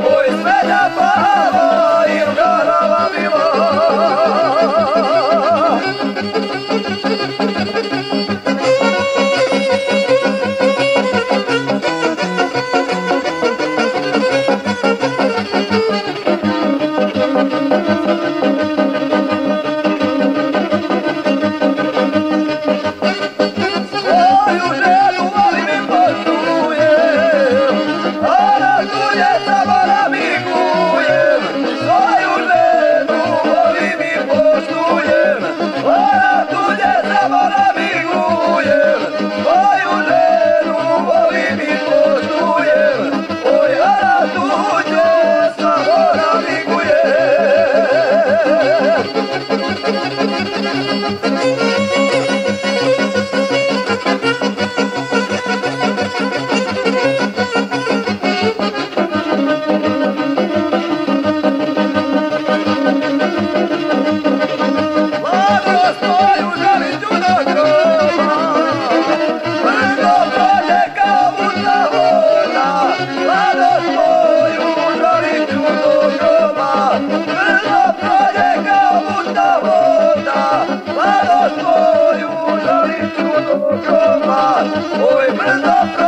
pois seja barra Let's go! Hoy me lo